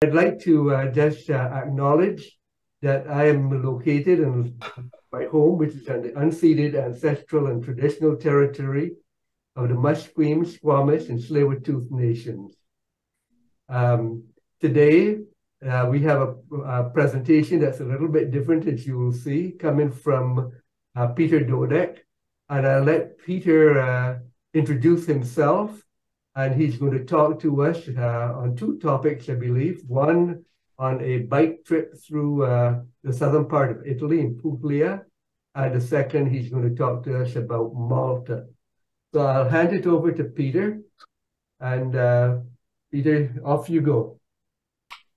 I'd like to uh, just uh, acknowledge that I am located in my home, which is on the unceded ancestral and traditional territory of the Musqueam, Squamish, and Tsleil-Waututh nations. Um, today, uh, we have a, a, presentation that's a little bit different, as you will see, coming from uh, Peter Dodek. And I'll let Peter uh, introduce himself and he's going to talk to us uh, on two topics, I believe. One on a bike trip through uh, the southern part of Italy in Puglia, and the second, he's going to talk to us about Malta. So I'll hand it over to Peter, and uh, Peter, off you go.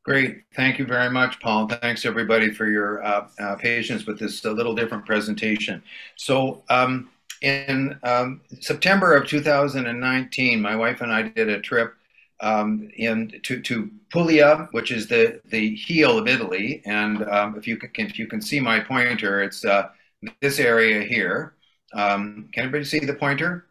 Great. Thank you very much, Paul. Thanks, everybody, for your uh, uh, patience with this a little different presentation. So um, in um, September of 2019, my wife and I did a trip um, in to, to Puglia, which is the the heel of Italy. And um, if you can if you can see my pointer, it's uh, this area here. Um, can everybody see the pointer?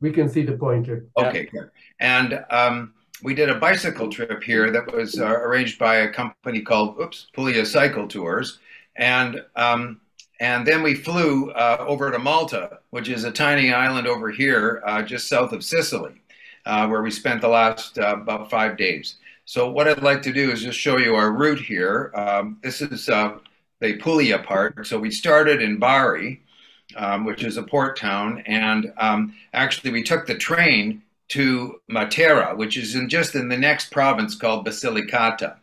We can see the pointer. Okay, yeah. good. And um, we did a bicycle trip here that was uh, arranged by a company called Oops Puglia Cycle Tours, and um, and then we flew uh, over to Malta, which is a tiny island over here, uh, just south of Sicily, uh, where we spent the last uh, about five days. So what I'd like to do is just show you our route here. Um, this is uh, the Puglia part. So we started in Bari, um, which is a port town, and um, actually we took the train to Matera, which is in just in the next province called Basilicata.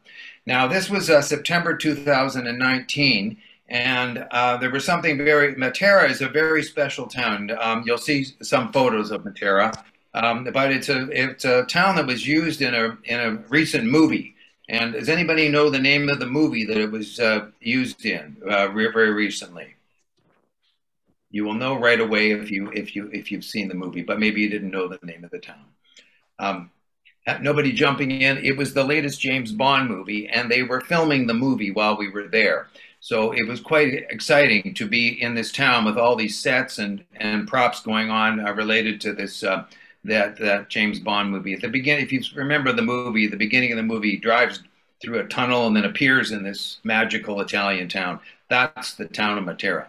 Now this was uh, September 2019 and uh, there was something very, Matera is a very special town. Um, you'll see some photos of Matera, um, but it's a, it's a town that was used in a, in a recent movie. And does anybody know the name of the movie that it was uh, used in uh, very recently? You will know right away if you if you if you've seen the movie, but maybe you didn't know the name of the town. Um, nobody jumping in. It was the latest James Bond movie, and they were filming the movie while we were there. So it was quite exciting to be in this town with all these sets and, and props going on uh, related to this uh, that that James Bond movie. At the beginning, if you remember the movie, the beginning of the movie drives through a tunnel and then appears in this magical Italian town. That's the town of Matera.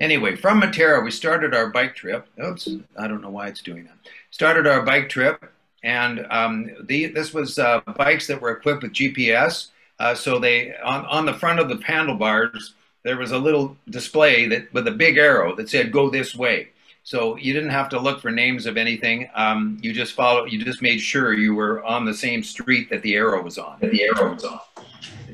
Anyway, from Matera, we started our bike trip. Oops, I don't know why it's doing that. Started our bike trip, and um, the, this was uh, bikes that were equipped with GPS uh, so they on, on the front of the handlebars there was a little display that with a big arrow that said "Go this way." So you didn't have to look for names of anything. Um, you just follow. You just made sure you were on the same street that the arrow was on. That the arrow was on.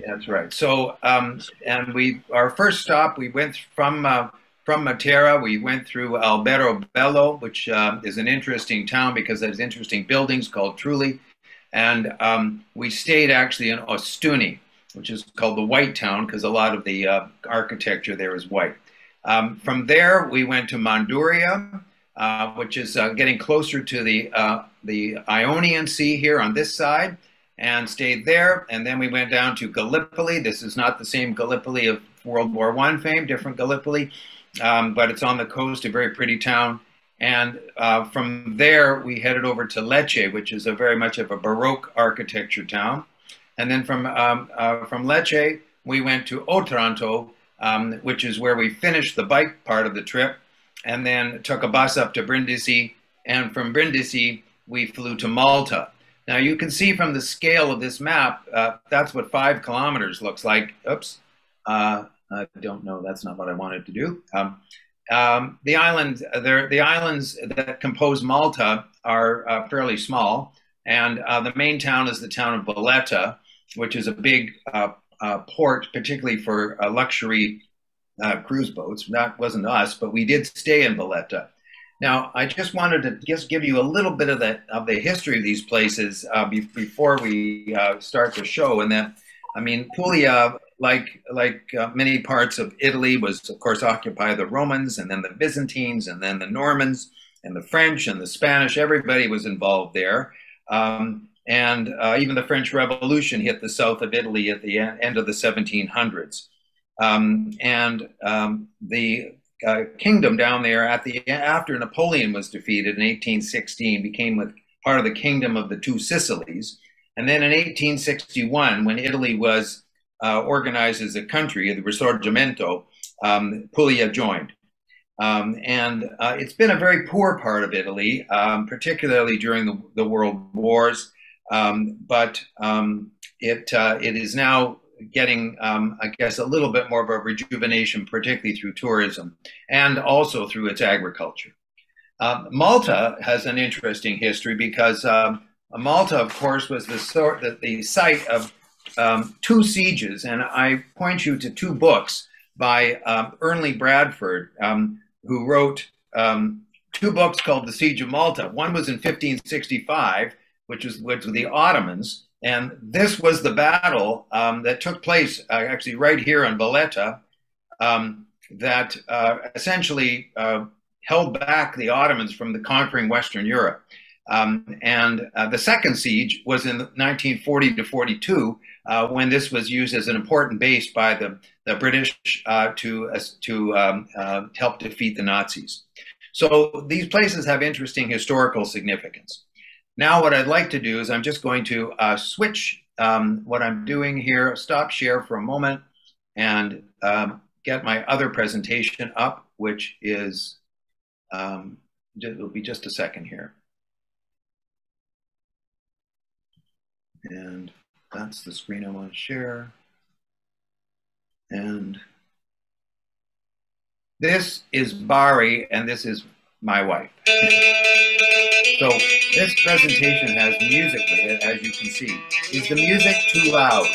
That's right. So um, and we our first stop we went from. Uh, from Matera, we went through Alberobello, which uh, is an interesting town because there's interesting buildings called Trulli. And um, we stayed actually in Ostuni, which is called the White Town because a lot of the uh, architecture there is white. Um, from there, we went to Manduria, uh, which is uh, getting closer to the, uh, the Ionian Sea here on this side, and stayed there. And then we went down to Gallipoli. This is not the same Gallipoli of World War I fame, different Gallipoli, um, but it's on the coast, a very pretty town. And uh, from there, we headed over to Lecce, which is a very much of a Baroque architecture town. And then from, um, uh, from Lecce, we went to Otranto, um, which is where we finished the bike part of the trip, and then took a bus up to Brindisi. And from Brindisi, we flew to Malta. Now you can see from the scale of this map, uh, that's what five kilometers looks like. Oops, uh, I don't know, that's not what I wanted to do. Um, um, the islands, the islands that compose Malta are uh, fairly small, and uh, the main town is the town of Valletta, which is a big uh, uh port, particularly for uh, luxury uh, cruise boats. That wasn't us, but we did stay in Valletta. Now, I just wanted to just give you a little bit of the of the history of these places be before we start the show, and that I mean, Puglia like like uh, many parts of Italy, was of course occupied by the Romans and then the Byzantines and then the Normans and the French and the Spanish. Everybody was involved there, um, and uh, even the French Revolution hit the south of Italy at the end of the 1700s. Um, and um, the uh, kingdom down there at the after Napoleon was defeated in 1816 became with part of the kingdom of the two Sicilies And then in 1861, when Italy was uh, organized as a country, the Risorgimento, um, Puglia joined. Um, and uh, it's been a very poor part of Italy, um, particularly during the, the world wars. Um, but um, it uh, it is now getting, um, I guess, a little bit more of a rejuvenation, particularly through tourism and also through its agriculture. Malta has an interesting history because Malta, of course, was the sort the, the site of two sieges, and I point you to two books by um, Bradford, um, who wrote um, two books called The Siege of Malta. One was in 1565, which was, which the Ottomans, and this was the battle um, that took place uh, actually right here in Valletta um, that uh, essentially uh, held back the Ottomans from the conquering Western Europe. Um, and uh, the second siege was in 1940 to 42, uh, when this was used as an important base by the, the British uh, to, uh, to um, uh, help defeat the Nazis. So these places have interesting historical significance. Now what I'd like to do is I'm just going to uh, switch um, what I'm doing here, stop share for a moment, and um, get my other presentation up, which is, um, it'll be just a second here. And that's the screen I want to share. And this is Bari, and this is my wife. So this presentation has music with it, as you can see. Is the music too loud?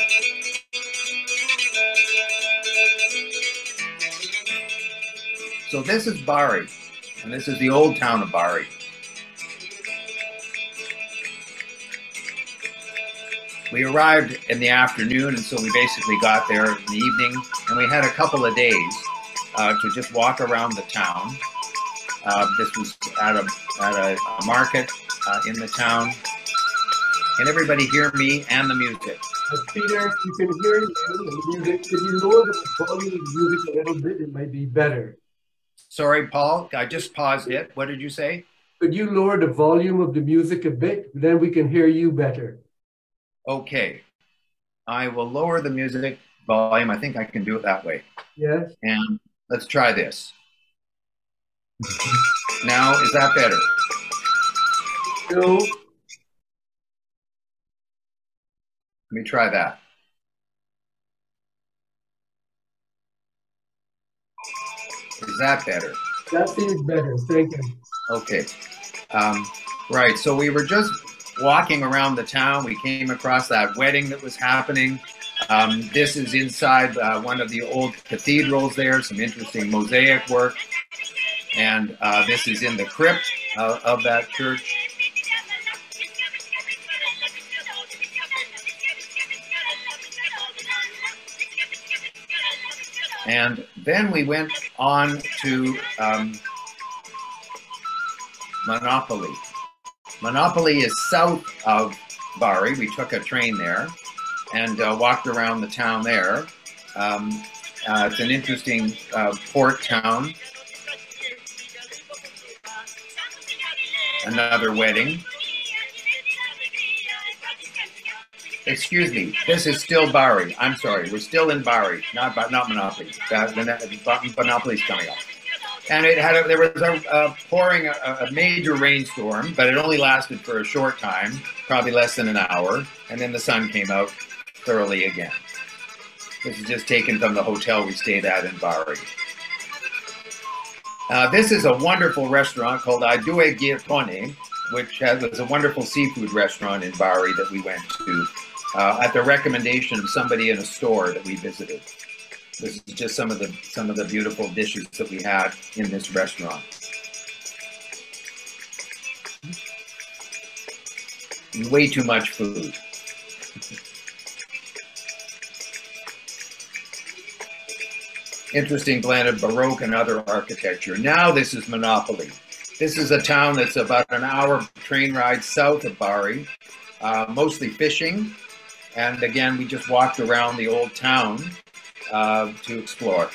So this is Bari, and this is the old town of Bari. We arrived in the afternoon, and so we basically got there in the evening, and we had a couple of days uh, to just walk around the town. Uh, this was at a at a, a market uh, in the town. Can everybody hear me and the music? Peter, you can hear you the music. If you lower the volume of the music a little bit, it might be better. Sorry, Paul. I just paused it. What did you say? Could you lower the volume of the music a bit? Then we can hear you better. Okay. I will lower the music volume. I think I can do it that way. Yes. And let's try this. Now, is that better? No. Let me try that. Is that better? That seems better. Thank you. Okay. Um, right. So we were just walking around the town, we came across that wedding that was happening. Um, this is inside uh, one of the old cathedrals there, some interesting mosaic work. And uh, this is in the crypt uh, of that church. And then we went on to um, Monopoli. Monopoli is south of Bari. We took a train there and uh, walked around the town there. Um, uh, it's an interesting uh, port town. Another wedding. Excuse me, this is still Bari. I'm sorry, we're still in Bari, not not Monopoli. That, Monopoli's coming up and it had a, there was a, a pouring a, a, major rainstorm, but it only lasted for a short time, probably less than an hour, and then the sun came out thoroughly again. This is just taken from the hotel we stayed at in Bari. Uh, this is a wonderful restaurant called Adue Giappone, which has, was a wonderful seafood restaurant in Bari that we went to uh, at the recommendation of somebody in a store that we visited. This is just some of the some of the beautiful dishes that we had in this restaurant. Way too much food. Interesting blend of Baroque and other architecture. Now this is Monopoli. This is a town that's about an hour train ride south of Bari, uh, mostly fishing. And again, we just walked around the old town uh, to explore.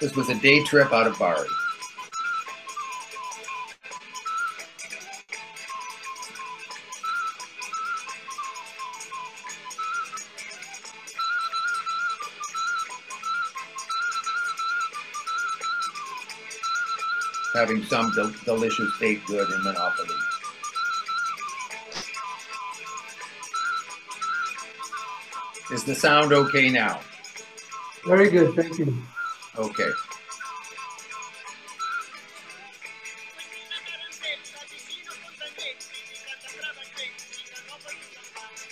This was a day trip out of Bari. having some del delicious baked good in Monopoli. Is the sound okay now? Very good, thank you. Okay.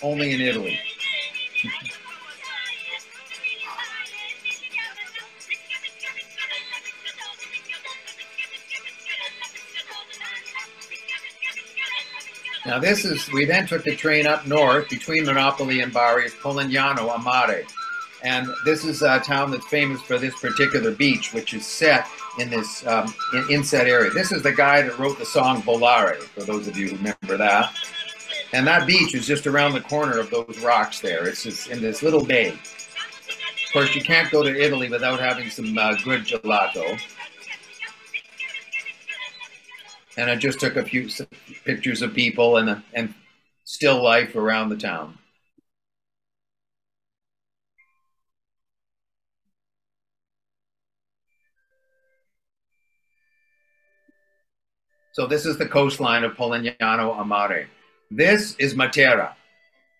Only in Italy. Now this is, we then took the train up north between Monopoli and Bari, it's Polignano a Mare. And this is a town that's famous for this particular beach, which is set in this um, in, inset area. This is the guy that wrote the song Volare, for those of you who remember that. And that beach is just around the corner of those rocks there. It's just in this little bay. Of course, you can't go to Italy without having some uh, good gelato. And I just took a few pictures of people and, and still life around the town. So this is the coastline of Polignano a Mare. This is Matera.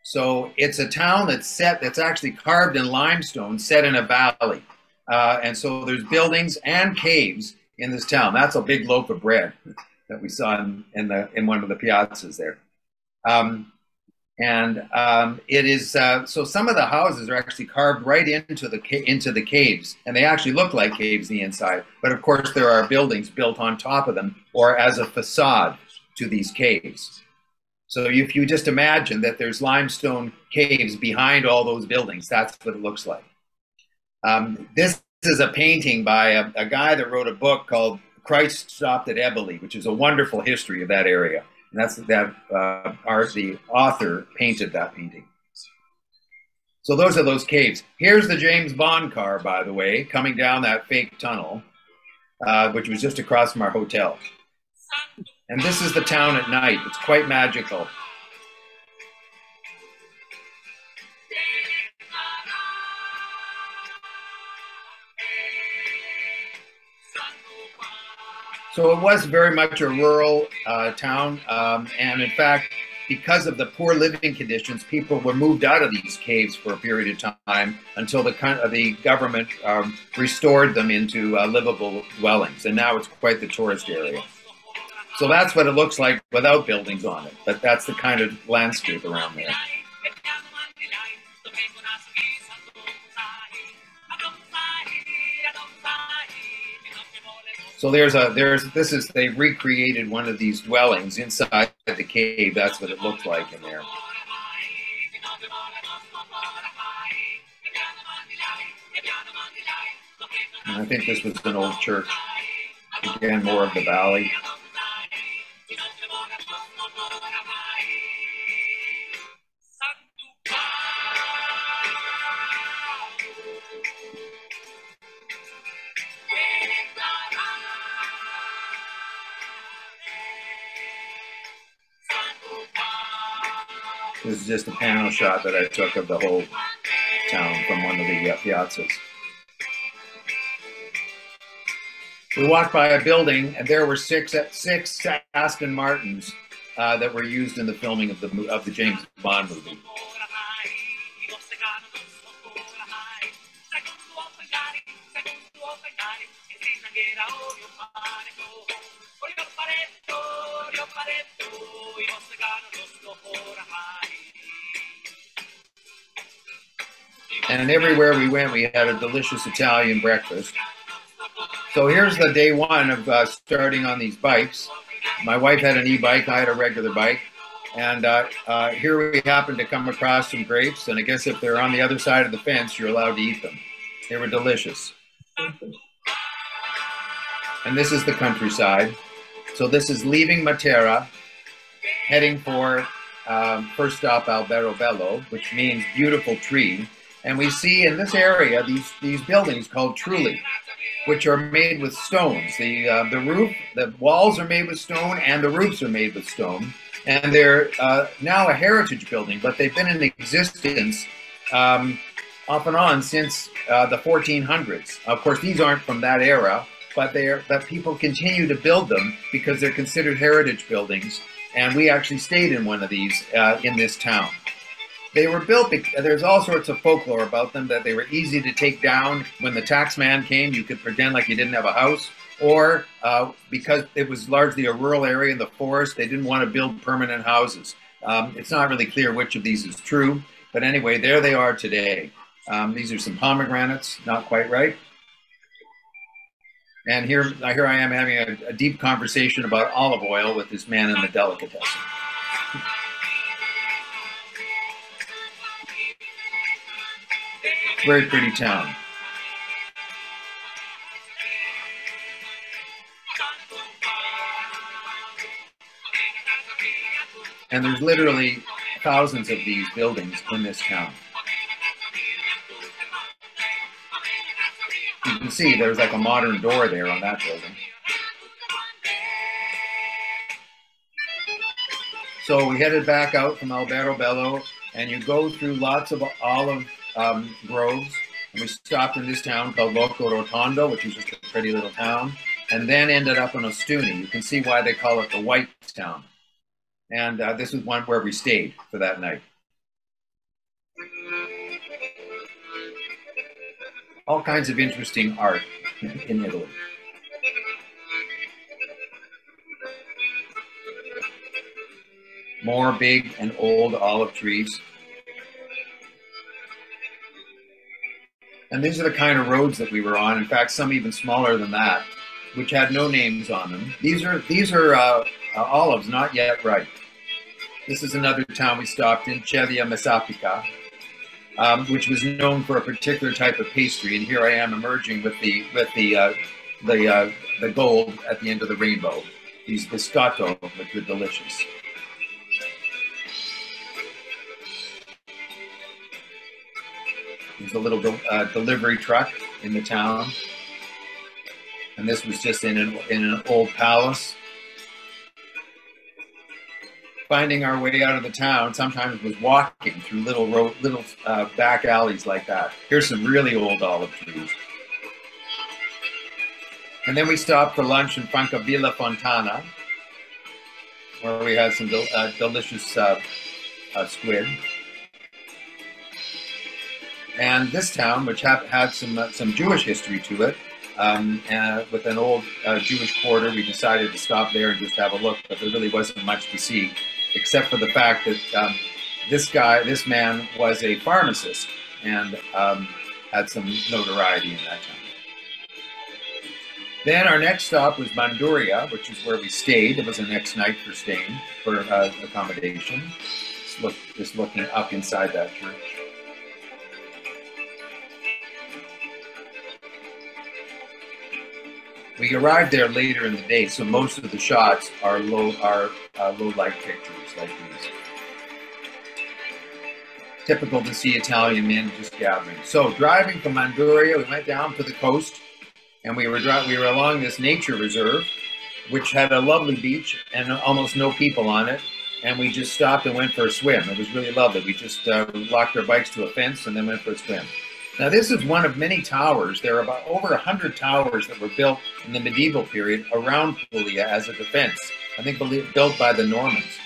So it's a town that's set, that's actually carved in limestone, set in a valley. Uh, and so there's buildings and caves in this town. That's a big loaf of bread that we saw in, in, the, in one of the piazzas there. Um, and um, it is uh, so some of the houses are actually carved right into the into the caves, and they actually look like caves the inside. But of course, there are buildings built on top of them or as a facade to these caves. So if you just imagine that there's limestone caves behind all those buildings, that's what it looks like. Um, this is a painting by a, a guy that wrote a book called Christ Stopped at Eboli, which is a wonderful history of that area. And that's that uh, the author painted that painting. So those are those caves. Here's the James Bond car, by the way, coming down that fake tunnel, uh, which was just across from our hotel. And this is the town at night. It's quite magical. So it was very much a rural uh, town. Um, and in fact, because of the poor living conditions, people were moved out of these caves for a period of time until the, the government um, restored them into uh, livable dwellings. And now it's quite the tourist area. So that's what it looks like without buildings on it. But that's the kind of landscape around there. So there's a there's this is they recreated one of these dwellings inside the cave. That's what it looked like in there. And I think this was an old church. Again, more of the valley. This is just a panel shot that I took of the whole town from one of the uh, piazzas. We walked by a building, and there were six six Aston Martins uh, that were used in the filming of the of the James Bond movie. Everywhere we went, we had a delicious Italian breakfast. So here's the day one of uh, starting on these bikes. My wife had an e-bike, I had a regular bike. And uh, uh, here we happened to come across some grapes, and I guess if they're on the other side of the fence, you're allowed to eat them. They were delicious. And this is the countryside. So this is leaving Matera, heading for um, first stop Alberobello, which means beautiful tree. And we see in this area these, these buildings called Trulli, which are made with stones. The, uh, the roof, the walls are made with stone and the roofs are made with stone. And they're uh, now a heritage building, but they've been in existence um, off and on since uh, the 1400s. Of course, these aren't from that era, but they are but people continue to build them because they're considered heritage buildings. And we actually stayed in one of these uh, in this town. They were built. There's all sorts of folklore about them that they were easy to take down. When the tax man came, you could pretend like you didn't have a house, or uh, because it was largely a rural area in the forest, they didn't want to build permanent houses. Um, it's not really clear which of these is true, but anyway, there they are today. Um, these are some pomegranates, not quite right. And here, here I am having a, a deep conversation about olive oil with this man in the delicatessen. Very pretty town. And there's literally thousands of these buildings in this town. You can see there's like a modern door there on that building. So we headed back out from Alberobello, and you go through lots of olive um, groves. And we stopped in this town called Loco Locorotondo, which is just a pretty little town, and then ended up in Ostuni. You can see why they call it the White Town. And uh, this was one where we stayed for that night. All kinds of interesting art in Italy. More big and old olive trees. And these are the kind of roads that we were on. In fact, some even smaller than that, which had no names on them. These are these are uh, uh, olives, not yet ripe. This is another town we stopped in, Ceglia Messapica, um, which was known for a particular type of pastry. And here I am emerging with the with the uh, the uh, the gold at the end of the rainbow. These biscotto, which are delicious. There's a little uh, delivery truck in the town. And this was just in an, in an old palace. Finding our way out of the town sometimes was walking through little little uh, back alleys like that. Here's some really old olive trees. And then we stopped for lunch in Francavilla Fontana, where we had some del uh, delicious uh, uh, squid. And this town, which had some uh, some Jewish history to it, um, uh, with an old uh, Jewish quarter, we decided to stop there and just have a look. But there really wasn't much to see, except for the fact that um, this guy, this man, was a pharmacist and um, had some notoriety in that town. Then our next stop was Manduria, which is where we stayed. It was the next night for staying for uh, accommodation. Just, look, just looking up inside that church. We arrived there later in the day, so most of the shots are low are uh, low light pictures like these. Typical to see Italian men just gathering. So driving from Manduria, we went down to the coast, and we were we were along this nature reserve, which had a lovely beach and almost no people on it. And we just stopped and went for a swim. It was really lovely. We just uh, locked our bikes to a fence and then went for a swim. Now, this is one of many towers. There are about over 100 towers that were built in the medieval period around Puglia as a defense. I think built by the Normans.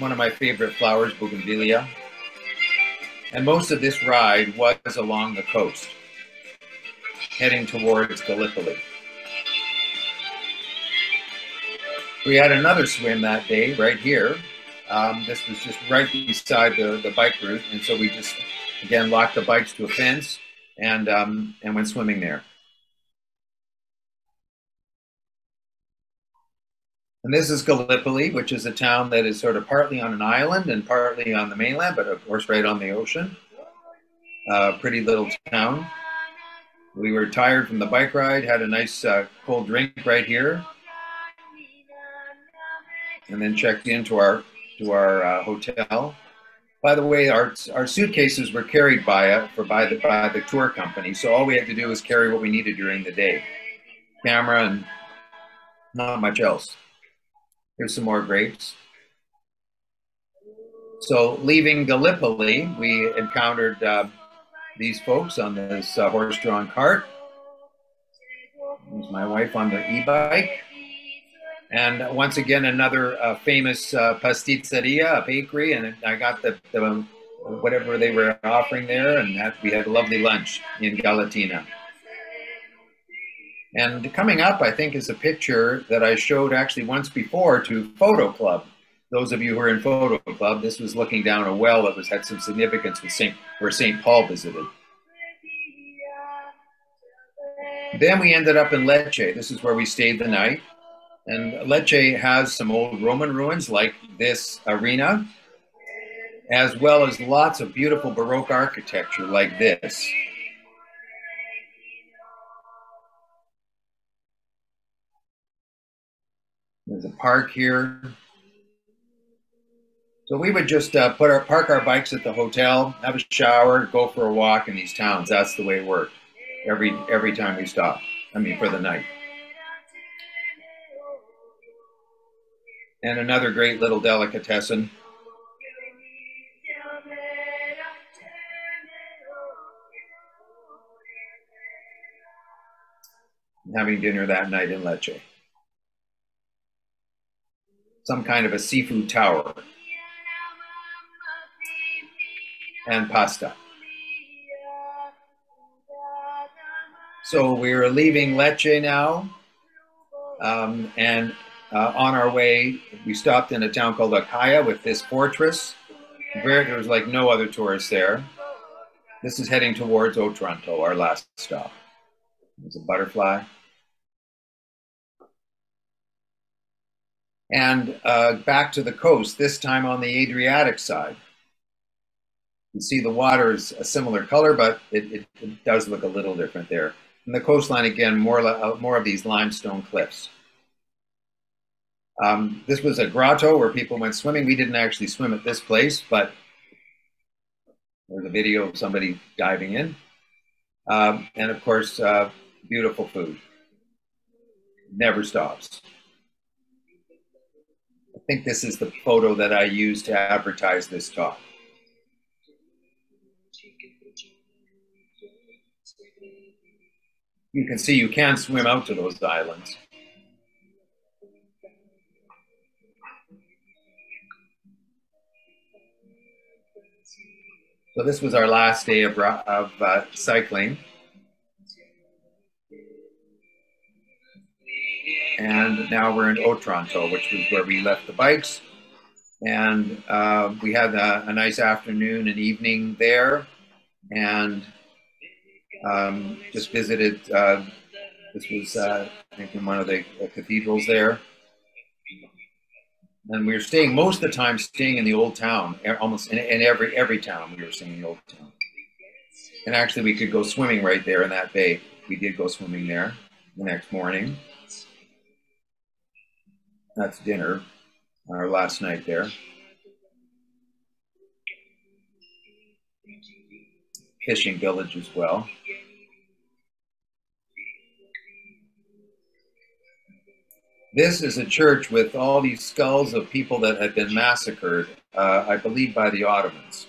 One of my favorite flowers, bougainvillea. And most of this ride was along the coast, heading towards Gallipoli. We had another swim that day right here. Um, this was just right beside the, the bike route, and so we just Again, locked the bikes to a fence and, um, and went swimming there. And this is Gallipoli, which is a town that is sort of partly on an island and partly on the mainland, but of course right on the ocean. Uh, pretty little town. We were tired from the bike ride, had a nice uh, cold drink right here, and then checked into our to our uh, hotel. By the way, our, our suitcases were carried by, a, for, by, the, by the tour company, so all we had to do was carry what we needed during the day. Camera and not much else. Here's some more grapes. So leaving Gallipoli, we encountered uh, these folks on this uh, horse-drawn cart. There's my wife on the e-bike. And once again, another uh, famous uh, pasticceria, a bakery, and I got the, the whatever they were offering there, and that, we had a lovely lunch in Galatina. And coming up, I think, is a picture that I showed actually once before to Photo Club. Those of you who are in Photo Club, this was looking down a well that was had some significance with Saint, where St. Paul visited. Then we ended up in Lecce. This is where we stayed the night. And Lecce has some old Roman ruins like this arena, as well as lots of beautiful Baroque architecture like this. There's a park here. So we would just uh, put our park our bikes at the hotel, have a shower, go for a walk in these towns. That's the way it worked. Every every time we stopped. I mean, for the night. And another great little delicatessen. Having dinner that night in Lecce. Some kind of a seafood tower. And pasta. So we're leaving Lecce now. Um, and uh, on our way, we stopped in a town called Acaya with this fortress. Where there was like no other tourists there. This is heading towards Otranto, our last stop. There's a butterfly. And uh, back to the coast, this time on the Adriatic side. You see the water is a similar color, but it, it, it does look a little different there. And the coastline, again, more, uh, more of these limestone cliffs. Um, this was a grotto where people went swimming. We didn't actually swim at this place, but there's a video of somebody diving in. Um, and of course, uh, beautiful food. Never stops. I think this is the photo that I used to advertise this talk. You can see you can swim out to those islands. So this was our last day of, of uh, cycling. And now we're in Otranto, which was where we left the bikes. And uh, we had a, a, nice afternoon and evening there. And um, just visited, uh, this was, uh, I think, in one of the cathedrals there and we were staying most of the time staying in the old town almost in, in, every every town we were staying in the old town. And actually we could go swimming right there in that bay. We did go swimming there the next morning. That's dinner our last night there. Fishing village as well This is a church with all these skulls of people that had been massacred, uh, I believe, by the Ottomans.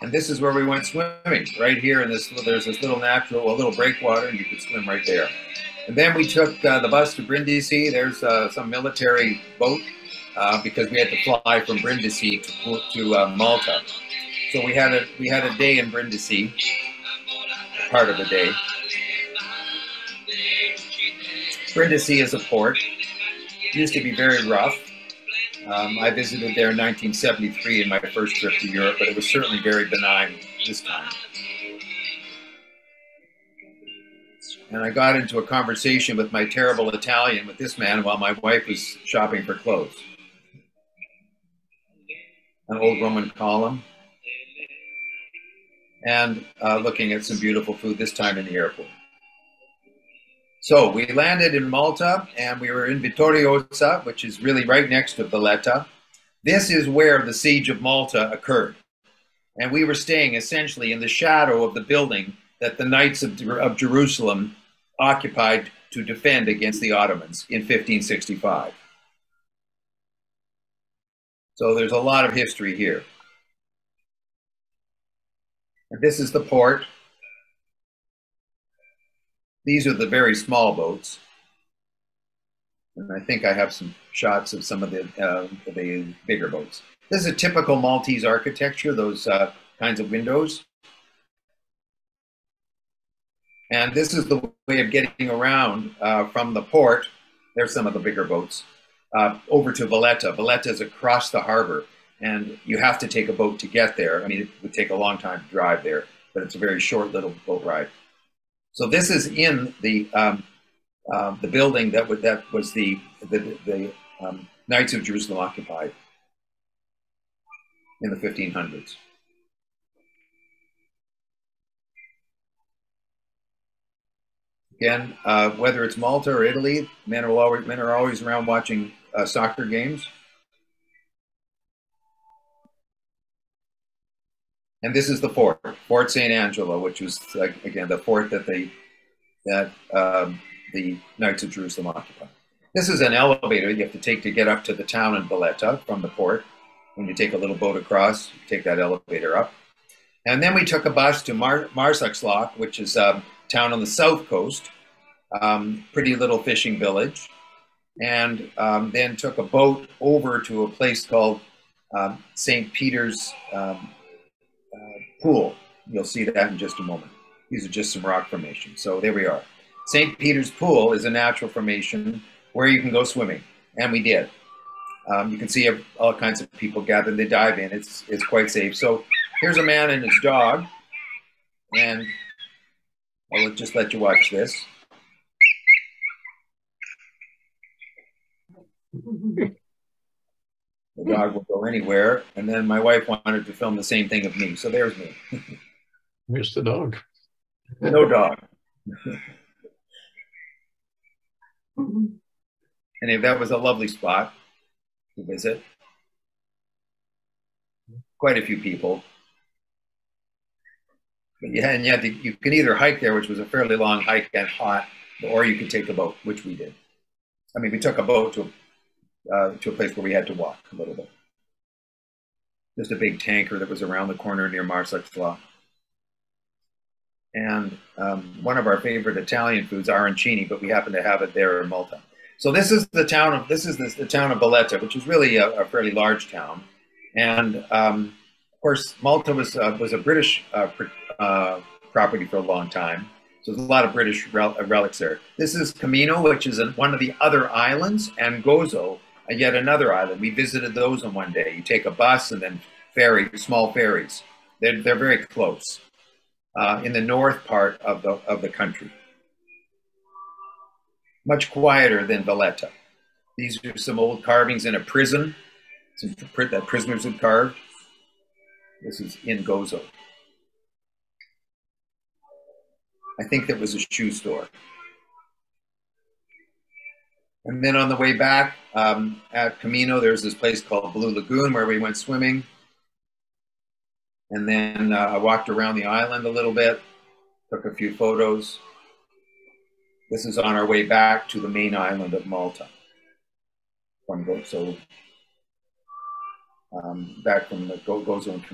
And this is where we went swimming, right here. And this, there's this little natural, a little breakwater, and you could swim right there. And then we took uh, the bus to Brindisi. There's uh, some military boat uh, because we had to fly from Brindisi to, to uh, Malta. So we had a we had a day in Brindisi, part of the day. Brindisi is a port. It used to be very rough. Um, I visited there in 1973 in my first trip to Europe, but it was certainly very benign this time. And I got into a conversation with my terrible Italian with this man while my wife was shopping for clothes. An old Roman column. And uh, looking at some beautiful food, this time in the airport. So we landed in Malta and we were in Vittoriosa, which is really right next to Valletta. This is where the siege of Malta occurred. And we were staying essentially in the shadow of the building that the Knights of, of Jerusalem occupied to defend against the Ottomans in 1565. So there's a lot of history here. And this is the port These are the very small boats. And I think I have some shots of some of the, uh, the bigger boats. This is a typical Maltese architecture, those uh, kinds of windows. And this is the way of getting around uh, from the port. There's some of the bigger boats uh, over to Valletta. Valletta is across the harbor, and you have to take a boat to get there. I mean, it would take a long time to drive there, but it's a very short little boat ride. So this is in the um, uh, the building that, that was the the, the um, Knights of Jerusalem occupied in the 1500s. Again, uh, whether it's Malta or Italy, men are always men are always around watching uh, soccer games. And this is the fort, Fort St. Angelo, which was again the fort that they that um, the Knights of Jerusalem occupied. This is an elevator you have to take to get up to the town in Valletta from the port. When you take a little boat across, you take that elevator up. And then we took a bus to Mar- which is a town on the south coast, um, pretty little fishing village and um, then took a boat over to a place called um, St. Peter's um, Pool. You'll see that in just a moment. These are just some rock formations. So there we are. St. Peter's Pool is a natural formation where you can go swimming, and we did. Um, you can see all kinds of people gathered. They dive in. It's it's quite safe. So here's a man and his dog, and I'll just let you watch this. the dog will go anywhere. And then my wife wanted to film the same thing of me. So there's me. Where's the dog? No dog. Mm-hmm. anyway, that was a lovely spot to visit. Quite a few people. But yeah, and yet you can either hike there, which was a fairly long hike and hot, or you could take a boat, which we did. I mean, we took a boat to uh, to a place where we had to walk a little bit. Just a big tanker that was around the corner near Marsaxlokk. And um, one of our favorite Italian foods, arancini, but we happen to have it there in Malta. So this is the town of this is the, the town of Valletta, which is really a, a fairly large town. And um, of course, Malta was uh, was a British uh, pr uh, property for a long time. So there's a lot of British rel relics there. This is Comino, which is one of the other islands, and Gozo, yet another island. We visited those in one day. You take a bus and then ferry, small ferries. They're, they're very close uh, in the north part of the, of the country. Much quieter than Valletta. These are some old carvings in a prison, some that prisoners had carved. This is in Gozo. I think that was a shoe store. And then on the way back um, at Comino, there's this place called Blue Lagoon where we went swimming. And then uh, I walked around the island a little bit, took a few photos. This is on our way back to the main island of Malta. From so um, back from the Gozo and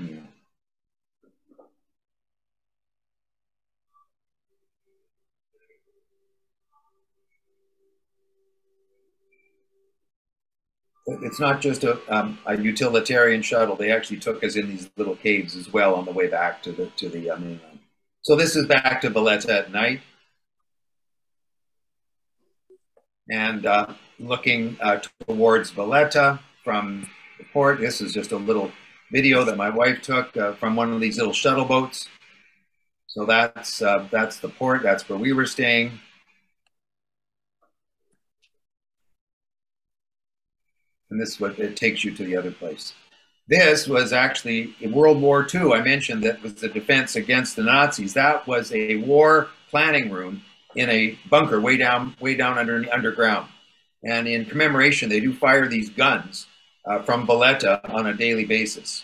it's not just a, um, a, utilitarian shuttle. They actually took us in these little caves as well on the way back to the to the uh, mainland. So this is back to Valletta at night, and uh, looking uh, towards Valletta from the port. This is just a little video that my wife took uh, from one of these little shuttle boats. So that's uh, that's the port. That's where we were staying. And this is what it takes you to the other place. This was actually in World War II. I mentioned that was the defense against the Nazis. That was a war planning room in a bunker way down, way down under underground. And in commemoration, they do fire these guns uh, from Valletta on a daily basis.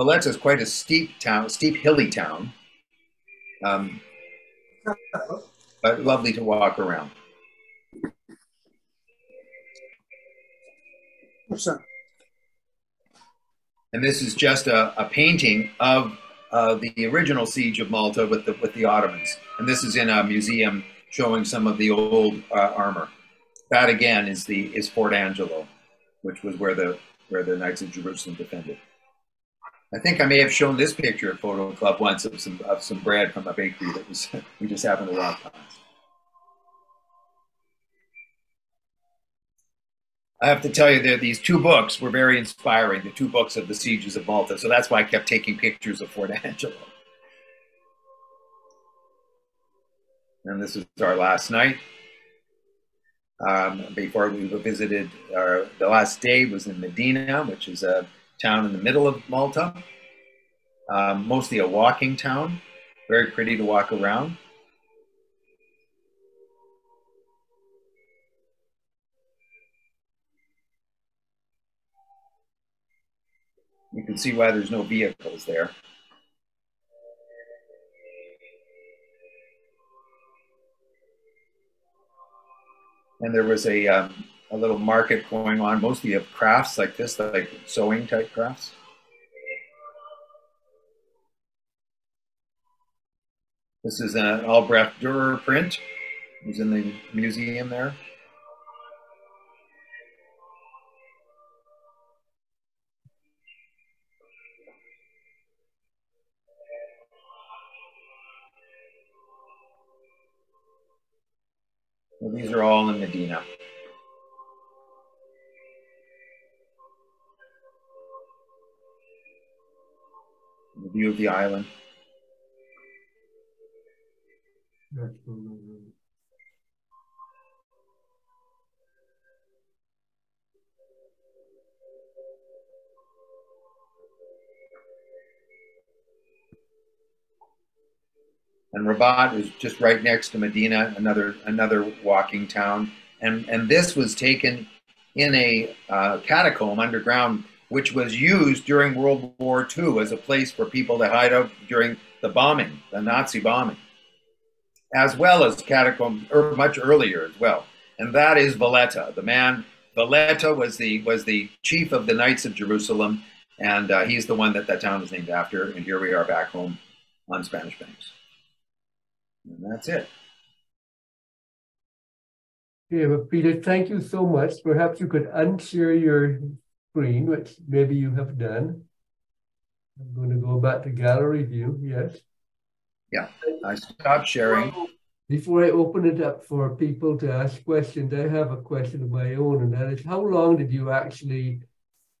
Valletta is quite a steep town, steep hilly town, um, but lovely to walk around. And this is just a, a painting of uh, the original siege of Malta with the with the Ottomans. And this is in a museum showing some of the old uh, armor. That again is the is Fort Angelo, which was where the where the Knights of Jerusalem defended. I think I may have shown this picture at Photo Club once of some of some bread from a bakery that was we just happened to walk past. I have to tell you that these two books were very inspiring, the two books of the sieges of Malta. So that's why I kept taking pictures of Fort Angelo. And this is our last night. Um, before we visited, our, the last day was in Mdina, which is a town in the middle of Malta. Um, mostly a walking town, very pretty to walk around. You can see why there's no vehicles there. And there was a, um, a little market going on, mostly of crafts like this, like sewing type crafts. This is an Albrecht Dürer print. It's in the museum there. Well, these are all in Mdina. The view of the island. and Rabat is just right next to Mdina, another another walking town. And and this was taken in a uh, catacomb underground, which was used during World War II as a place for people to hide out during the bombing, the Nazi bombing, as well as catacomb or much earlier as well. And that is Valletta, the man. Valletta was the was the chief of the Knights of Jerusalem, and uh, he's the one that that town is named after. And here we are back home on Spanish Banks. And that's it. Yeah, but Peter, thank you so much. Perhaps you could unshare your screen, which maybe you have done. I'm going to go back to gallery view. Yes. Yeah, I stopped sharing. Before I open it up for people to ask questions, I have a question of my own, and that is how long did you actually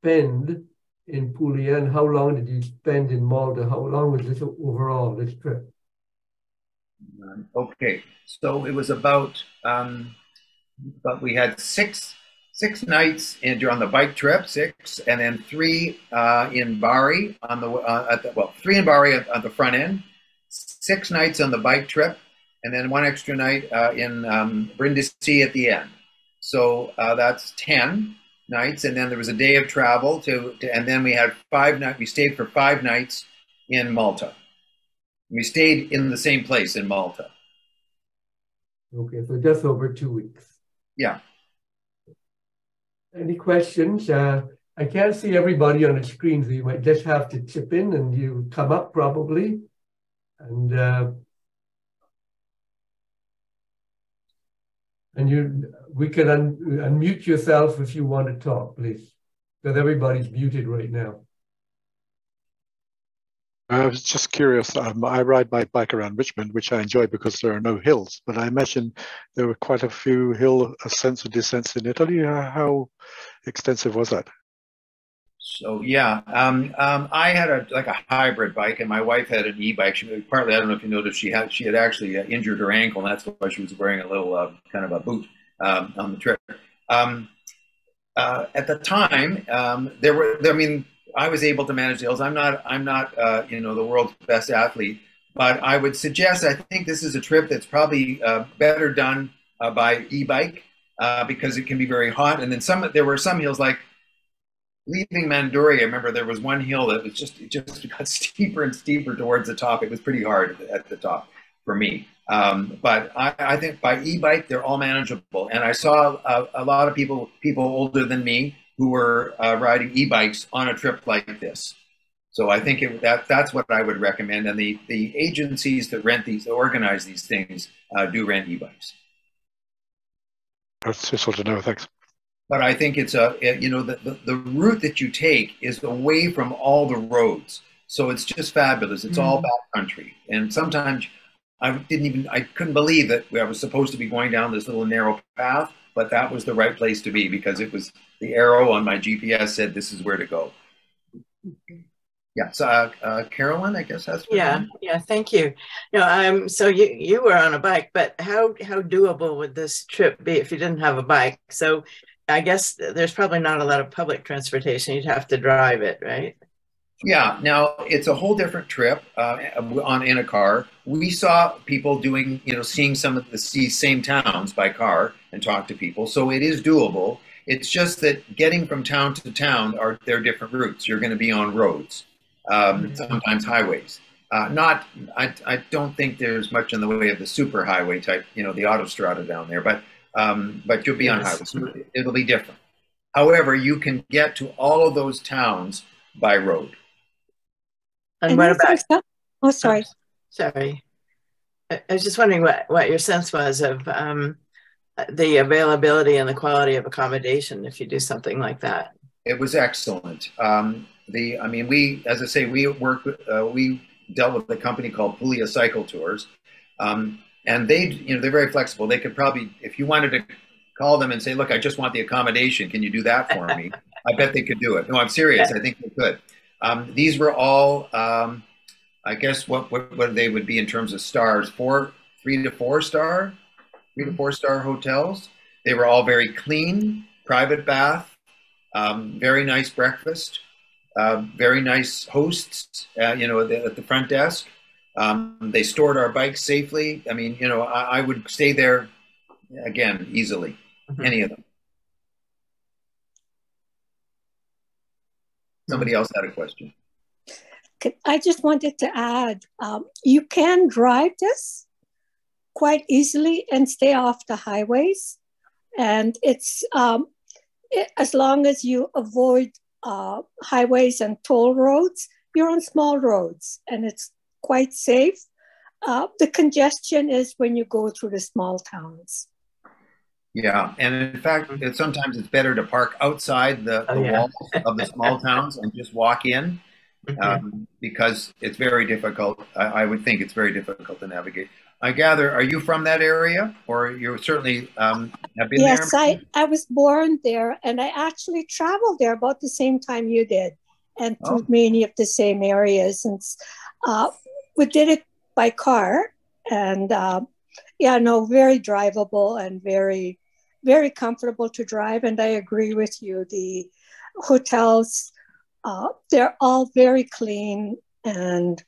spend in Puglia and how long did you spend in Malta? How long was this overall, this trip? Um, okay, so it was about, um, but we had six six nights in, on the bike trip, six, and then three uh, in Bari on the, uh, at the well, three in Bari at, at, the front end, six nights on the bike trip, and then one extra night uh, in um, Brindisi at the end. So uh, that's ten nights, and then there was a day of travel to, to and then we had five nights. We stayed for five nights in Malta. We stayed in the same place in Malta. Okay, so just over two weeks. Yeah. Any questions? Uh, I can't see everybody on the screen, so you might just have to chip in and you come up probably. And uh, and you, we can un unmute yourself if you want to talk, please, because everybody's muted right now. I was just curious. Um, I ride my bike around Richmond, which I enjoy because there are no hills. But I imagine there were quite a few hill ascents and descents in Italy. How extensive was that? So yeah, um, um, I had a like a hybrid bike, and my wife had an e-bike. She partly I don't know if you noticed she had she had actually uh, injured her ankle, and that's why she was wearing a little uh, kind of a boot um, on the trip. Um, uh, at the time, um, there were I mean I was able to manage the hills. I'm not, I'm not, uh, you know, the world's best athlete, but I would suggest, I think this is a trip that's probably uh, better done uh, by e-bike uh, because it can be very hot. And then some, there were some hills like leaving Manduria. I remember there was one hill that was just, it just got steeper and steeper towards the top. It was pretty hard at the top for me. Um, but I, I, think by e-bike, they're all manageable. And I saw a, a lot of people, people older than me who were uh, riding e-bikes on a trip like this. So I think it, that that's what I would recommend. And the, the agencies that rent these, that organize these things, uh, do rent e-bikes. That's useful to know. Thanks. But I think it's a, it, you know, the, the, the, route that you take is away from all the roads. So it's just fabulous. It's mm. all backcountry. And sometimes I didn't even, I couldn't believe that I was supposed to be going down this little narrow path, but that was the right place to be because it was the arrow on my GPS said this is where to go. Yeah, so uh, uh, Carolyn, I guess that's yeah, yeah. Thank you. No, um, so you you were on a bike, but how how doable would this trip be if you didn't have a bike? So I guess there's probably not a lot of public transportation. You'd have to drive it, right? Yeah. Now it's a whole different trip uh, on in a car. We saw people doing, you know, seeing some of the same towns by car and talk to people. So it is doable. It's just that getting from town to town are there different routes. You're going to be on roads, um, mm-hmm. sometimes highways. Uh, not, I, I don't think there's much in the way of the super highway type, you know, the autostrada down there, but um, but you'll be on highways. It'll be different. However, you can get to all of those towns by road. And, and what about? Oh, sorry. Sorry. I was just wondering what, what your sense was of um, the availability and the quality of accommodation if you do something like that. It was excellent. Um, the, I mean, we, as I say, we work, uh, we dealt with a company called Puglia Cycle Tours, um, and they, you know, they're very flexible. They could probably, if you wanted to call them and say, "Look, I just want the accommodation. Can you do that for me?" I bet they could do it. No, I'm serious. I think they could. Um, these were all, um, I guess, what, what what they would be in terms of stars, four, three to four star, three to four star hotels. They were all very clean, private bath, um, very nice breakfast, uh, very nice hosts. Uh, you know, at the front desk. Um, they stored our bikes safely. I mean, you know, I, I would stay there again easily, mm-hmm. any of them. Somebody else had a question. I just wanted to add um, you can drive this quite easily and stay off the highways. And it's um, it, as long as you avoid uh, highways and toll roads, you're on small roads and it's quite safe. Uh, the congestion is when you go through the small towns. Yeah, and in fact, it, sometimes it's better to park outside the, the oh, yeah. walls of the small towns and just walk in mm-hmm. um, because it's very difficult. I, I, would think it's very difficult to navigate. I gather, are you from that area, or you certainly um, have been yes, there? Yes, I, I was born there, and I actually traveled there about the same time you did, and oh. through many of the same areas. And uh, we did it by car, and uh, yeah, no, very drivable and very very comfortable to drive. And I agree with you. The hotels, uh, they're all very clean and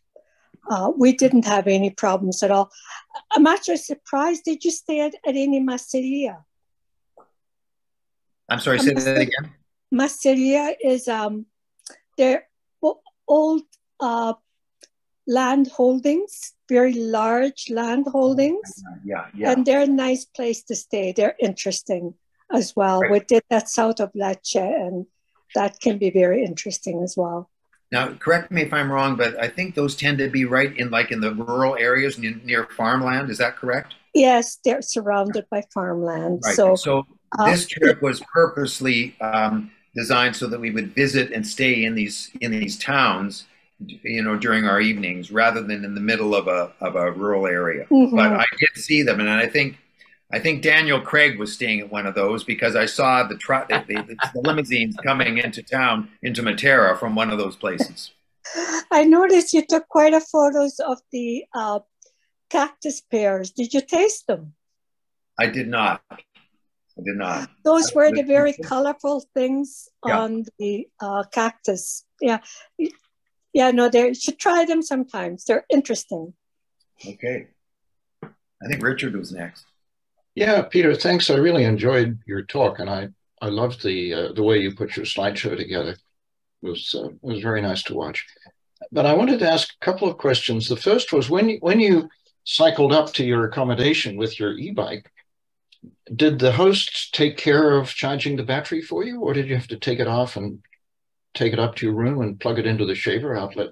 uh, we didn't have any problems at all. I'm actually surprised. Did you stay at, at any Masseria? I'm sorry, say that again. Masseria is um, they're old uh, land holdings very large land holdings. Yeah, yeah. And they're a nice place to stay. They're interesting as well. Right. We did that south of Lecce, and that can be very interesting as well. Now, correct me if I'm wrong, but I think those tend to be right in like in the rural areas near, near farmland. Is that correct? Yes, they're surrounded by farmland. Right. So, so uh, this trip was purposely um, designed so that we would visit and stay in these in these towns you know during our evenings rather than in the middle of a of a rural area mm-hmm. but i did see them and i think i think daniel craig was staying at one of those because i saw the truck the, the, the, limousines coming into town into matera from one of those places i noticed you took quite a photos of the uh, cactus pears did you taste them i did not I did not. Those were the very colorful things yeah. on the uh, cactus. Yeah, yeah, no, they should try them sometimes. They're interesting. Okay. I think Richard was next. Yeah, Peter, thanks. I really enjoyed your talk, and I I loved the uh, the way you put your slideshow together. It was uh, it was very nice to watch. But I wanted to ask a couple of questions. The first was when you, when you cycled up to your accommodation with your e-bike, did the host take care of charging the battery for you, or did you have to take it off and take it up to your room and plug it into the shaver outlet?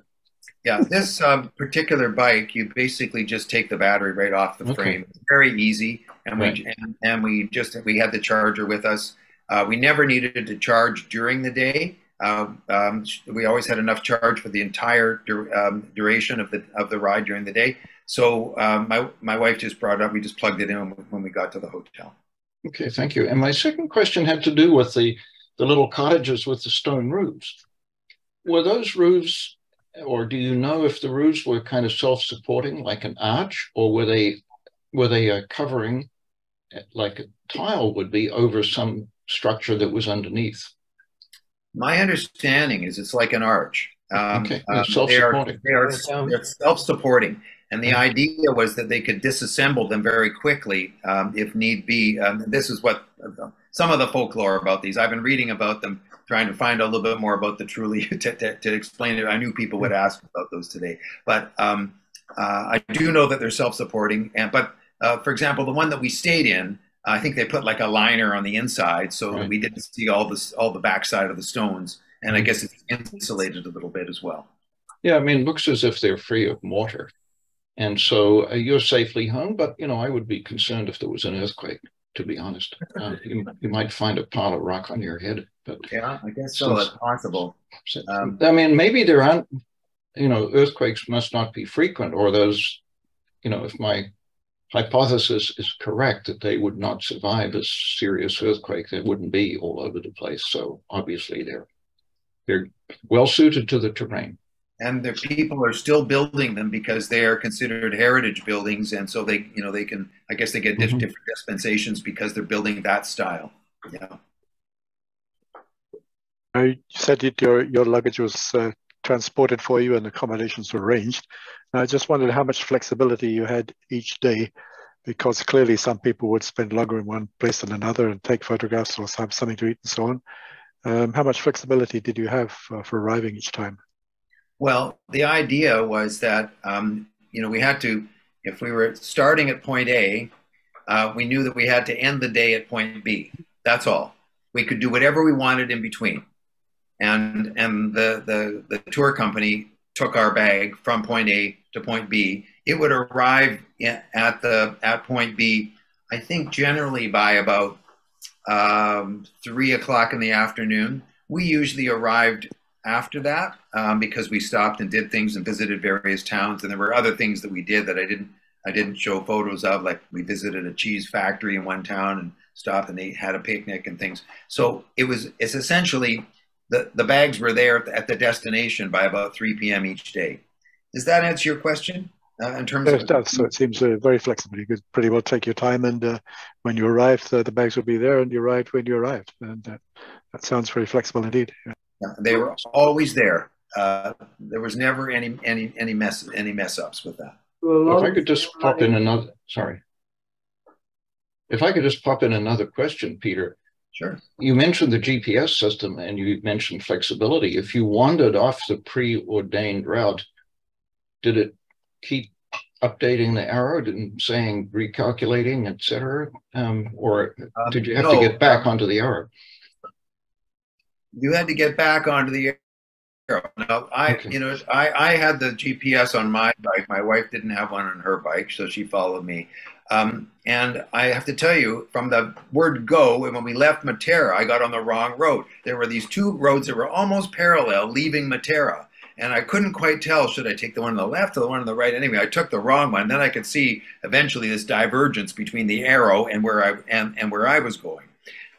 Yeah, this um, particular bike, you basically just take the battery right off the Okay. frame. It's very easy, and Right. we and, and we just we had the charger with us. Uh, we never needed to charge during the day. Uh, um, we always had enough charge for the entire dur- um, duration of the of the ride during the day. So um, my my wife just brought it up. We just plugged it in when we got to the hotel. Okay, thank you. And my second question had to do with the, the little cottages with the stone roofs. Were those roofs, or do you know if the roofs were kind of self-supporting, like an arch, or were they were they a covering, eh, like a tile would be, over some structure that was underneath? My understanding is it's like an arch. Um, Okay, um, it's they are, self-supporting. they are they're self-supporting, and the idea was that they could disassemble them very quickly um, if need be. Um, this is what some of the folklore about these. I've been reading about them, trying to find a little bit more about the truly to, to, to explain it. I knew people would ask about those today, but um, uh, I do know that they're self-supporting. And but uh, for example, the one that we stayed in, I think they put like a liner on the inside so that Right. we didn't see all this all the backside of the stones, and I guess it's insulated a little bit as well. Yeah, I mean, it looks as if they're free of mortar. And so uh, you're safely home, but you know, I would be concerned if there was an earthquake, to be honest. Uh, you, you might find a pile of rock on your head, but Yeah, I guess so. It's possible. Um, I mean, maybe there aren't, you know, earthquakes must not be frequent, or those, you know, if my hypothesis is correct that they would not survive a serious earthquake, they wouldn't be all over the place. So obviously they're they're well suited to the terrain. and the people are still building them because they are considered heritage buildings, and so they, you know, they can. I guess they get dif- Mhm. different dispensations because they're building that style. Yeah. You said that your, your luggage was uh, transported for you and accommodations were arranged. I just wondered how much flexibility you had each day, because clearly some people would spend longer in one place than another and take photographs or have something to eat and so on. Um, how much flexibility did you have for arriving each time? Well, the idea was that um, you know we had to, if we were starting at point A, uh, we knew that we had to end the day at point B. That's all. We could do whatever we wanted in between, and and the the, the tour company took our bag from point A to point B. It would arrive at the at point B, I think generally by about um, three o'clock in the afternoon. We usually arrived after that um, because we stopped and did things and visited various towns and there were other things that we did that i didn't i didn't show photos of like we visited a cheese factory in one town and stopped and they had a picnic and things so it was it's essentially the, the bags were there at the, at the destination by about 3 p.m each day does that answer your question uh, in terms Yeah, of it does. So it seems uh, very flexible. You could pretty well take your time, and uh, when you arrive, uh, the bags will be there, and you arrived when you arrived. And uh, that sounds very flexible indeed. Yeah. Yeah, they were always there uh, there was never any any any mess any mess ups with that Well, If I could just pop in another, sorry. If I could just pop in another question, Peter. sure You mentioned the GPS system and you mentioned flexibility. If you wandered off the preordained route, did it keep updating the arrow and saying recalculating, et cetera? Um, or Um, did you have no, to get back onto the arrow? you had to get back onto the arrow. Now, I, Okay. you know, I, I had the GPS on my bike. My wife didn't have one on her bike, so she followed me. Um, and I have to tell you, from the word go, and when we left Matera, I got on the wrong road. There were these two roads that were almost parallel leaving Matera. And I couldn't quite tell, should I take the one on the left or the one on the right? Anyway, I took the wrong one. Then I could see eventually this divergence between the arrow and where I, and, and where I was going.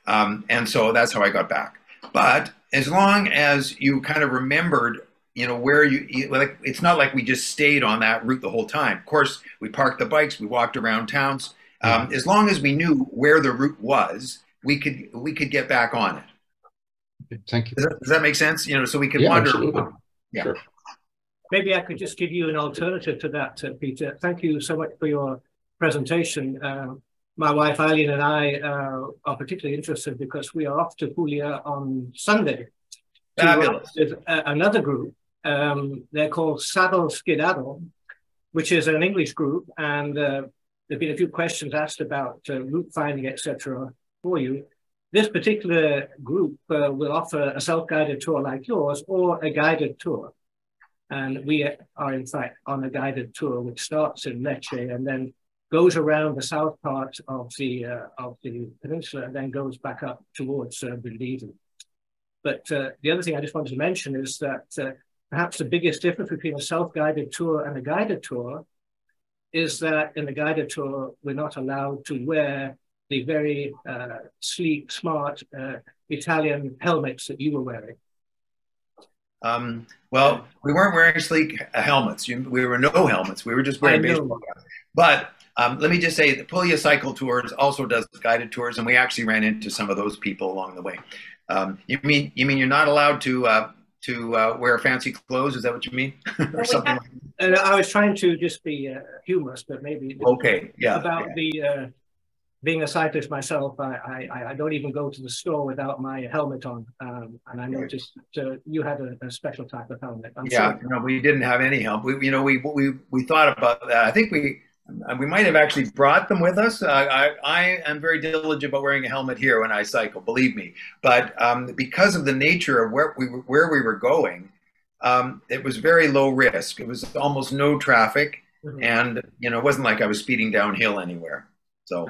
Um, and so that's how I got back. But as long as you kind of remembered, you know, where you, you like, it's not like we just stayed on that route the whole time. Of course, we parked the bikes, we walked around towns. Um, as long as we knew where the route was, we could we could get back on it. Thank you. Does that, does that make sense? You know, so we could Yeah, wander. absolutely. Yeah. Sure. Maybe I could just give you an alternative to that, uh, Peter. Thank you so much for your presentation. Um, my wife Eileen and I uh, are particularly interested because we are off to Puglia on Sunday to Fabulous. with uh, another group. Um, they're called Saddle Skedaddle, which is an English group, and uh, there've been a few questions asked about uh, route finding, etc. for you. This particular group uh, will offer a self-guided tour like yours or a guided tour. And we are in fact on a guided tour, which starts in Lecce and then goes around the south part of the uh, of the peninsula and then goes back up towards uh, But uh, the other thing I just wanted to mention is that uh, perhaps the biggest difference between a self-guided tour and a guided tour is that in the guided tour we're not allowed to wear the very uh, sleek, smart uh, Italian helmets that you were wearing. Um, well, we weren't wearing sleek helmets. We were no helmets. We were just wearing baseball caps. But um, let me just say the Puglia Cycle Tours also does guided tours, and we actually ran into some of those people along the way. Um, you mean you mean you're not allowed to uh, to uh, wear fancy clothes? Is that what you mean, or something? Like and I was trying to just be uh, humorous, but maybe okay, yeah. About yeah. the uh, being a cyclist myself, I, I, I don't even go to the store without my helmet on. Um, and I noticed uh, you had a, a, special type of helmet. I'm yeah, no, we didn't have any help. We, you know, we, we, we thought about that. I think we, we might have actually brought them with us. Uh, I, I am very diligent about wearing a helmet here when I cycle, believe me. But um, because of the nature of where we, where we were going, um, it was very low risk. It was almost no traffic. Mm -hmm. And, you know, it wasn't like I was speeding downhill anywhere. So,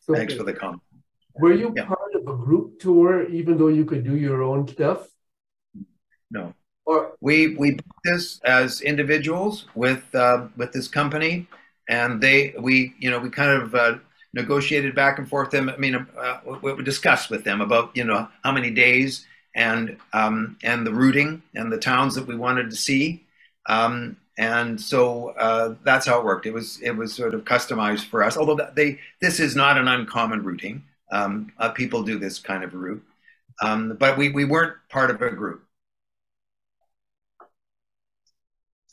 so thanks for the comment. Were you yeah. part of a group tour, even though you could do your own stuff? No. Or we we booked this as individuals with uh, with this company, and they we you know we kind of uh, negotiated back and forth. Them I mean uh, we, we discussed with them about you know how many days and um, and the routing and the towns that we wanted to see. Um, and so uh, that's how it worked. It was it was sort of customized for us. Although they this is not an uncommon routing. Um, uh, people do this kind of route, um, but we we weren't part of a group.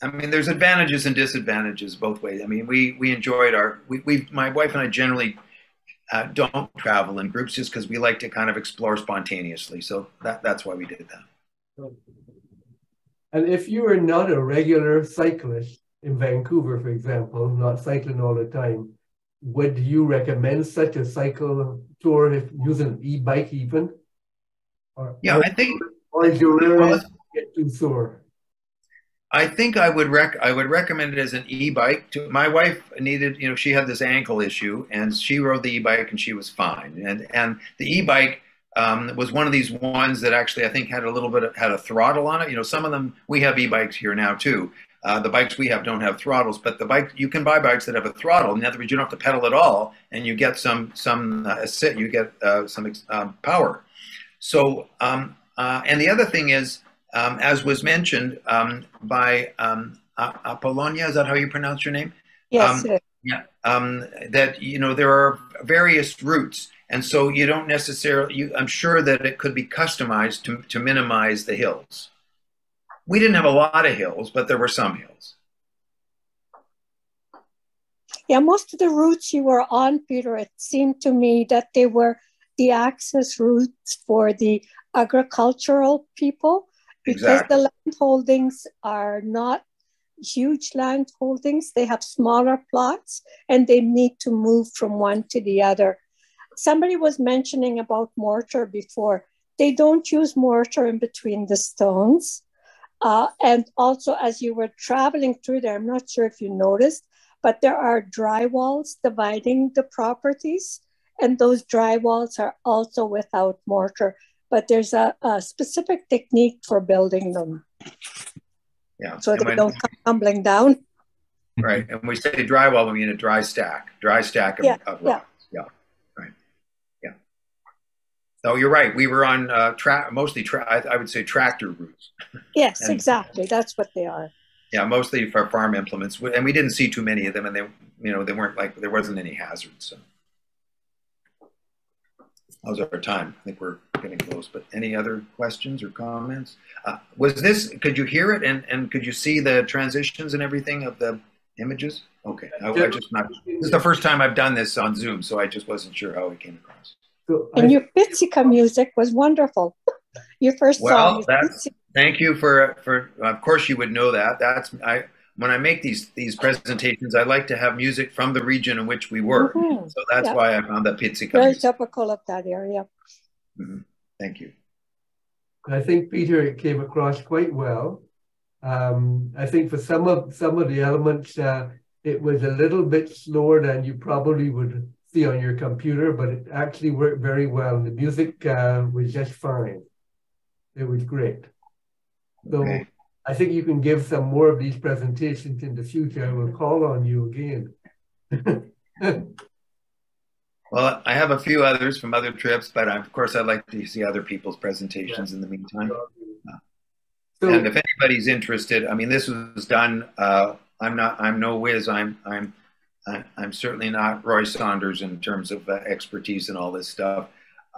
I mean, there's advantages and disadvantages both ways. I mean, we we enjoyed our we, we my wife and I generally uh, don't travel in groups just because we like to kind of explore spontaneously. So that that's why we did that. And if you are not a regular cyclist in Vancouver, for example, not cycling all the time, would you recommend such a cycle tour if using an e-bike even? Or, yeah, I think. Or is your well, get too sore? I think I would rec I would recommend it as an e-bike. To my wife needed, you know, she had this ankle issue, and she rode the e-bike and she was fine. And and the e-bike um, was one of these ones that actually I think had a little bit of, had a throttle on it. You know, some of them we have e-bikes here now too. Uh, the bikes we have don't have throttles, but the bike you can buy bikes that have a throttle. In other words, you don't have to pedal at all, and you get some some uh, you get uh, some um, power. So, um, uh, and the other thing is, um, as was mentioned um, by um, Apollonia, is that how you pronounce your name? Yes. yeah. that you know there are various routes and so you don't necessarily, you, I'm sure that it could be customized to, to minimize the hills. We didn't have a lot of hills, but there were some hills. Yeah, most of the routes you were on, Peter, it seemed to me that they were the access routes for the agricultural people because exactly. the land holdings are not huge land holdings. They have smaller plots and they need to move from one to the other somebody was mentioning about mortar before. They don't use mortar in between the stones. Uh, and also, as you were traveling through there, I'm not sure if you noticed, but there are dry walls dividing the properties. And those dry walls are also without mortar, but there's a, a specific technique for building them. Yeah. So they when, don't come tumbling down. Right. And we say drywall, we mean a dry stack, dry stack of, yeah, of rocks. Yeah. yeah. No, you're right. We were on uh, track, mostly tra- I, I, would say tractor routes. Yes, and, exactly. That's what they are. Yeah, mostly for farm implements, and we didn't see too many of them, and they, you know, they weren't like there wasn't any hazards. So that was our time. I think we're getting close. But any other questions or comments? Uh, was this? Could you hear it, and and could you see the transitions and everything of the images? Okay, I, I just not. This is the first time I've done this on Zoom, so I just wasn't sure how it came across. So and I, your Pizzica music was wonderful. your first well, song. That's, thank you for for. Of course, you would know that. That's I. when I make these these presentations, I like to have music from the region in which we work. Mhm. So that's Yeah. why I found that Pizzica. Very music. typical of that area. Mhm. Thank you. I think Peter it came across quite well. Um, I think for some of some of the elements, uh, it was a little bit slower than you probably would see on your computer, but it actually worked very well. And the music uh, was just fine. It was great. So Okay. I think you can give some more of these presentations in the future. I will call on you again. Well, I have a few others from other trips, but of course, I'd like to see other people's presentations in the meantime. so and if anybody's interested, I mean, this was done. Uh, I'm not. I'm no whiz. I'm. I'm. I'm certainly not Roy Saunders in terms of uh, expertise and all this stuff.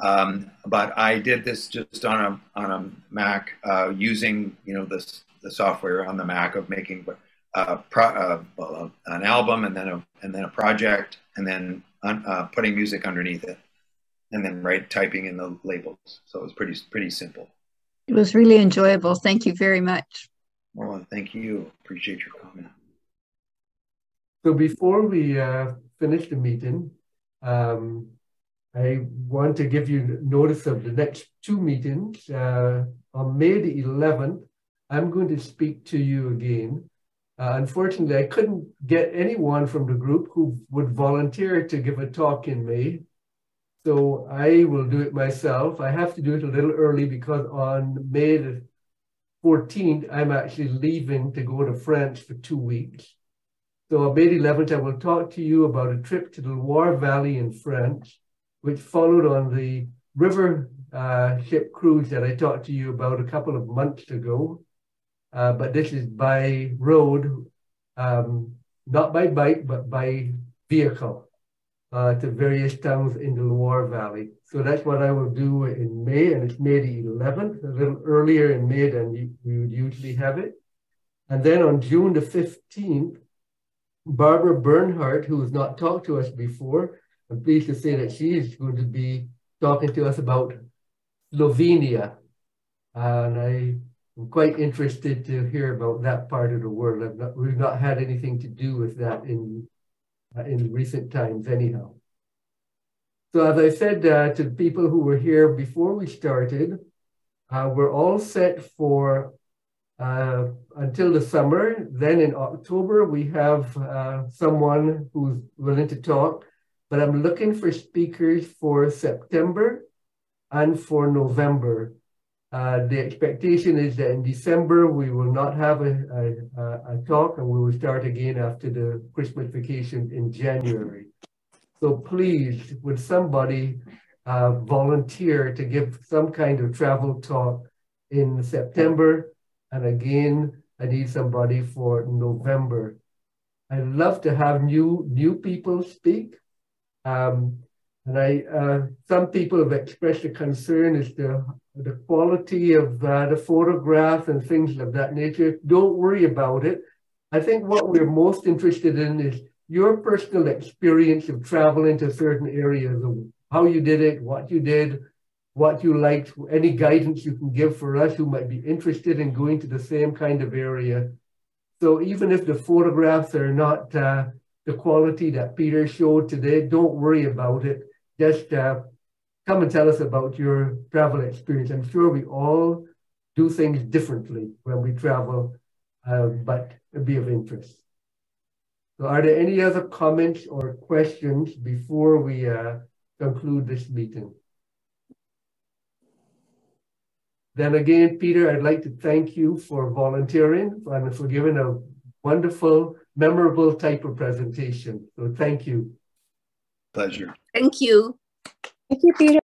Um, but I did this just on a on a Mac uh, using you know this the software on the Mac of making uh, pro, uh, uh, an album and then a and then a project and then un, uh, putting music underneath it and then right typing in the labels. So it was pretty pretty simple. It was really enjoyable. Thank you very much. Well, thank you. Appreciate your comment. So before we uh, finish the meeting, um, I want to give you notice of the next two meetings. Uh, on May the 11th, I'm going to speak to you again. Uh, unfortunately, I couldn't get anyone from the group who would volunteer to give a talk in May. So I will do it myself. I have to do it a little early because on May the 14th, I'm actually leaving to go to France for two weeks. So on May 11th, I will talk to you about a trip to the Loire Valley in France, which followed on the river uh, ship cruise that I talked to you about a couple of months ago. Uh, but this is by road, um, not by bike, but by vehicle uh, to various towns in the Loire Valley. So that's what I will do in May, and it's May the 11th, a little earlier in May than we would usually have it. And then on June the 15th, Barbara Bernhardt, who has not talked to us before, I'm pleased to say that she is going to be talking to us about Slovenia. And I am quite interested to hear about that part of the world. Not, we've not had anything to do with that in, uh, in recent times anyhow. So as I said uh, to the people who were here before we started, uh, we're all set for uh, until the summer. Then in October, we have uh, someone who's willing to talk, but I'm looking for speakers for September and for November. Uh, the expectation is that in December, we will not have a, a, a, talk and we will start again after the Christmas vacation in January. So please, would somebody uh, volunteer to give some kind of travel talk in September and again, I need somebody for November. I'd love to have new new people speak. Um, and I, uh, some people have expressed a concern as to the quality of uh, the photograph and things of that nature. Don't worry about it. I think what we're most interested in is your personal experience of traveling to certain areas, how you did it, what you did, what you liked, any guidance you can give for us who might be interested in going to the same kind of area. So even if the photographs are not uh, the quality that Peter showed today, don't worry about it. Just uh, come and tell us about your travel experience. I'm sure we all do things differently when we travel, uh, but it'd be of interest. So are there any other comments or questions before we uh, conclude this meeting? Then again, Peter, I'd like to thank you for volunteering and for giving a wonderful, memorable type of presentation. So thank you. Pleasure. Thank you. Thank you, Peter.